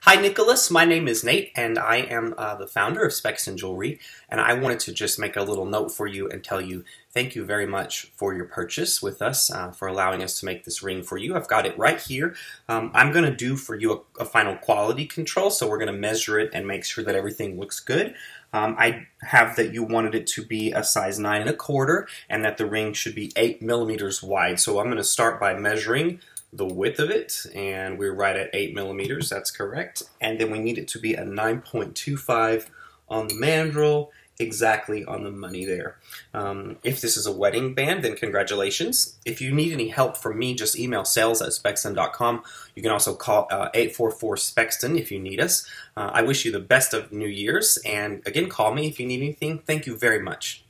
Hi, Nicolas. My name is Nate, and I am uh, the founder of Spexton Jewelry. And I wanted to just make a little note for you and tell you thank you very much for your purchase with us, uh, for allowing us to make this ring for you. I've got it right here. Um, I'm going to do for you a, a, final quality control, so we're going to measure it and make sure that everything looks good. Um, I have that you wanted it to be a size nine and a quarter, and that the ring should be eight millimeters wide. So I'm going to start by measuring the width of it, and we're right at 8 millimeters, that's correct. And then we need it to be a 9.25 on the mandrel, exactly on the money there. Um, if this is a wedding band, then congratulations. If you need any help from me, just email sales at spexton.com. You can also call uh, 844-SPEXTON if you need us. Uh, I wish you the best of New Year's, and again, call me if you need anything. Thank you very much.